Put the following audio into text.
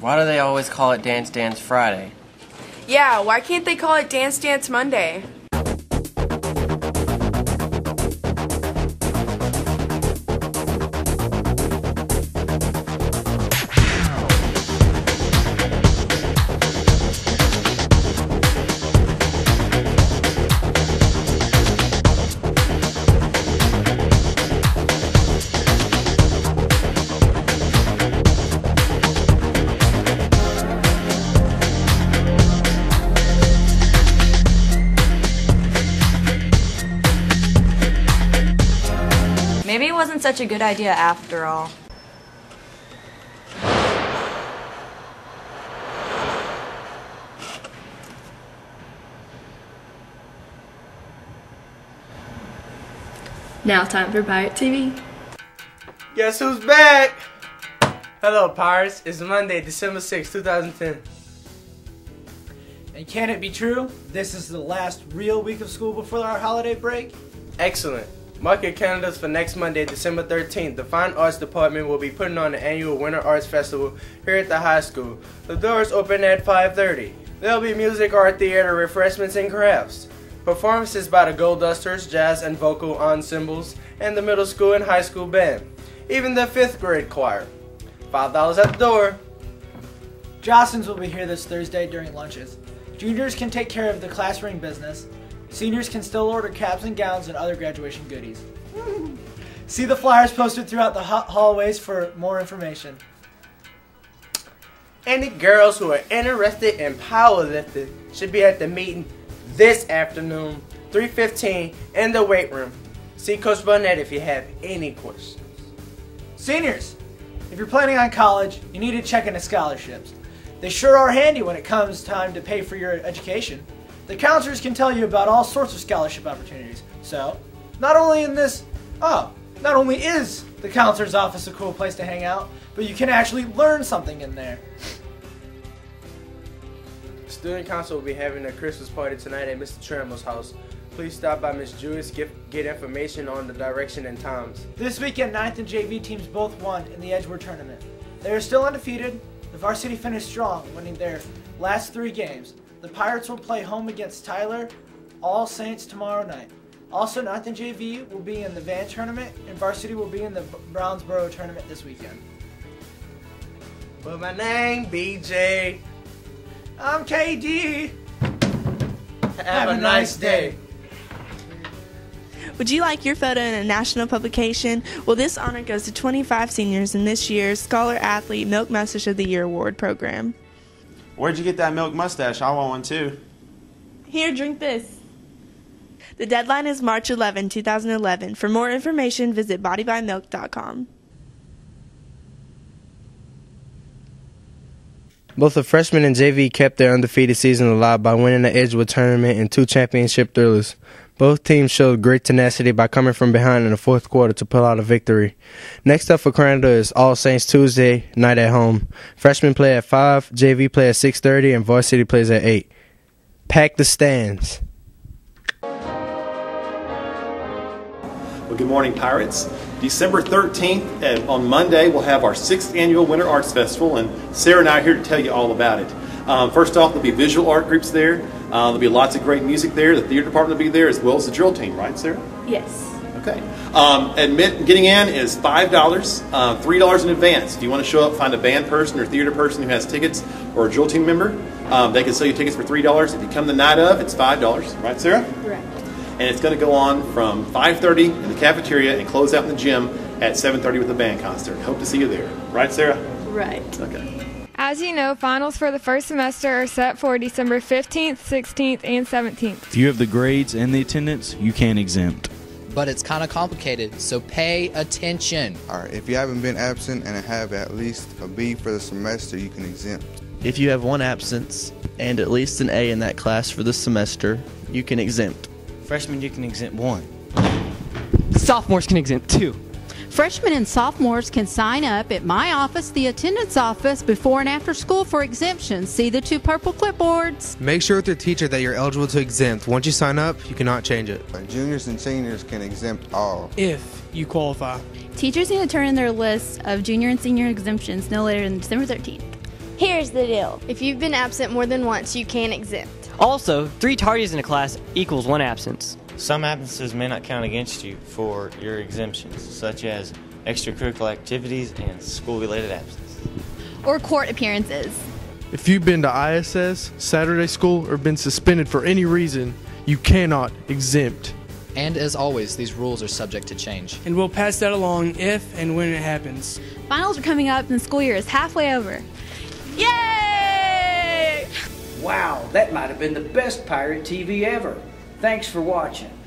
Why do they always call it Dance Dance Friday? Yeah, why can't they call it Dance Dance Monday? Such a good idea after all. Now time for Pirate TV. Guess who's back? Hello, Pirates. It's Monday, December 6, 2010. And can it be true? This is the last real week of school before our holiday break? Excellent. Mark your calendars for next Monday, December 13th. The Fine Arts Department will be putting on the annual Winter Arts Festival here at the high school. The doors open at 5.30. There'll be music, art, theater, refreshments, and crafts. Performances by the Gold Dusters, jazz and vocal ensembles, and the middle school and high school band. Even the fifth grade choir. $5 at the door. Jostens will be here this Thursday during lunches. Juniors can take care of the class ring business. Seniors can still order caps and gowns and other graduation goodies. See the flyers posted throughout the hallways for more information. Any girls who are interested in powerlifting should be at the meeting this afternoon, 3:15 in the weight room. See Coach Burnett if you have any questions. Seniors, if you're planning on college, you need to check into scholarships. They sure are handy when it comes time to pay for your education. The counselors can tell you about all sorts of scholarship opportunities. So, not only in this, oh, not only is the counselor's office a cool place to hang out, but you can actually learn something in there. The student council will be having a Christmas party tonight at Mr. Trammell's house. Please stop by Miss Jewis get get information on the direction and times. This weekend, 9th and JV teams both won in the Edgewood tournament. They are still undefeated. The varsity finished strong, winning their last three games. The Pirates will play home against Tyler All Saints tomorrow night. Also, 9th and JV will be in the Van tournament, and varsity will be in the Brownsboro tournament this weekend. But my name, BJ. I'm KD. Have, a nice day. Would you like your photo in a national publication? Well, this honor goes to 25 seniors in this year's Scholar Athlete Milk Mustache of the Year Award program. Where'd you get that milk mustache? I want one too. Here, drink this. The deadline is March 11, 2011. For more information, visit bodybymilk.com. Both the freshmen and JV kept their undefeated season alive by winning the Edgewood tournament and two championship thrillers. Both teams showed great tenacity by coming from behind in the fourth quarter to pull out a victory. Next up for Canada is All Saints Tuesday night at home. Freshmen play at 5, JV play at 6.30, and varsity plays at 8. Pack the stands. Well, good morning, Pirates. December 13th, uh, on Monday, we'll have our sixth annual Winter Arts Festival, and Sarah and I are here to tell you all about it. Um, first off, there'll be visual art groups there. Uh, there'll be lots of great music there. The theater department will be there, as well as the drill team, right, Sarah? Yes. Okay. Um, admit getting in is five dollars, uh, three dollars in advance. If you want to show up, find a band person or theater person who has tickets, or a drill team member, um, they can sell you tickets for three dollars. If you come the night of, it's five dollars, right, Sarah? Correct. And it's going to go on from 5:30 in the cafeteria and close out in the gym at 7:30 with a band concert. Hope to see you there, right, Sarah? Right. Okay. As you know, finals for the first semester are set for December 15th, 16th, and 17th. If you have the grades and the attendance, you can exempt. But it's kind of complicated, so pay attention. All right, if you haven't been absent and have at least a B for the semester, you can exempt. If you have one absence and at least an A in that class for the semester, you can exempt. Freshmen, you can exempt one. Sophomores can exempt two. Freshmen and sophomores can sign up at my office, the attendance office, before and after school for exemptions. See the two purple clipboards. Make sure with your teacher that you're eligible to exempt. Once you sign up, you cannot change it. Juniors and seniors can exempt all. If you qualify. Teachers need to turn in their list of junior and senior exemptions no later than December 13th. Here's the deal if you've been absent more than once, you can exempt. Also, three tardies in a class equals one absence. Some absences may not count against you for your exemptions, such as extracurricular activities and school related absences. Or court appearances. If you've been to ISS, Saturday school, or been suspended for any reason, you cannot exempt. And as always, these rules are subject to change. And we'll pass that along if and when it happens. Finals are coming up and the school year is halfway over. Yay! Wow, that might have been the best pirate TV ever. Thanks for watching.